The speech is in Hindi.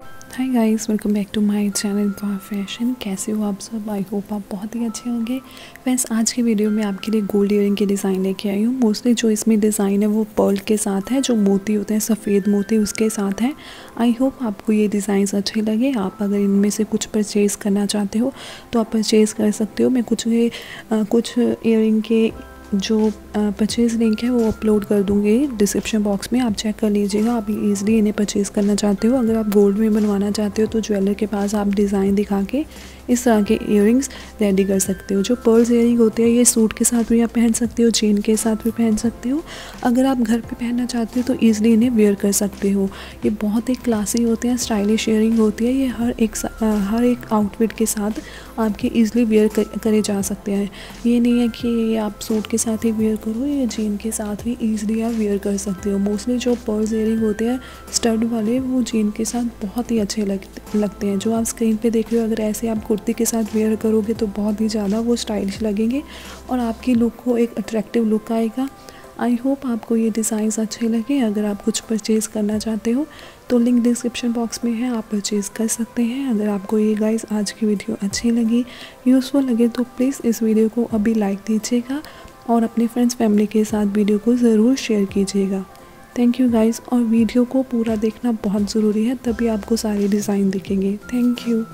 Hi guys welcome back to my channel for fashion कैसे हो आप सब? आई होप आप बहुत ही अच्छे होंगे। फ्रेंड्स आज के वीडियो में आपके लिए गोल्ड ईयरिंग की डिज़ाइन लेके आई हूँ। मोस्टली जो इसमें डिज़ाइन है वो पर्ल के साथ है, जो मोती होते हैं, सफ़ेद मोती उसके साथ है। आई होप आपको ये डिज़ाइंस अच्छे लगे। आप अगर इनमें से कुछ परचेज़ करना चाहते हो तो आप परचेज़ कर सकते हो। मैं कुछ कुछ ईयरिंग के जो परचेज़ लिंक है, वो अपलोड कर दूँगी डिस्क्रिप्शन बॉक्स में। आप चेक कर लीजिएगा, आप इजीली इन्हें परचेज़ करना चाहते हो। अगर आप गोल्ड में बनवाना चाहते हो तो ज्वेलर के पास आप डिज़ाइन दिखा के इस तरह के इयर रेडी कर सकते हो। जो पर्ल्स इयर होते हैं, ये सूट के साथ भी आप पहन सकते हो चेन के साथ भी पहन सकते हो। अगर आप घर पर पहनना चाहते हो तो ईज़िली इन्हें वेयर कर सकते हो। ये बहुत ही क्लासी होते हैं स्टाइलिश इयरिंग होती है। ये हर एक हर एक आउटफिट के साथ आपके ईज़िली वेयर करे जा सकते हैं। ये नहीं है कि आप सूट के साथ ही वेयर करो या जीन के साथ भी ईज़िली आप वेयर कर सकते हो। मोस्टली जो पर्ल्स एयरिंग होते हैं स्टड वाले वो जीन के साथ बहुत ही अच्छे लग, लगते हैं। जो आप स्क्रीन पे देख रहे हो अगर ऐसे आप कुर्ती के साथ वेयर करोगे तो बहुत ही ज़्यादा वो स्टाइलिश लगेंगे और आपकी लुक को एक अट्रैक्टिव लुक आएगा। आई होप आपको ये डिज़ाइंस अच्छे लगे। अगर आप कुछ परचेज़ करना चाहते हो तो लिंक डिस्क्रिप्शन बॉक्स में है आप परचेज़ कर सकते हैं। अगर आपको ये गाइस आज की वीडियो अच्छी लगी यूज़फुल लगे तो प्लीज़ इस वीडियो को अभी लाइक दीजिएगा। और अपने फ्रेंड्स फैमिली के साथ वीडियो को ज़रूर शेयर कीजिएगा। थैंक यू गाइज़ और वीडियो को पूरा देखना बहुत ज़रूरी है, तभी आपको सारे डिज़ाइन दिखेंगे। Thank you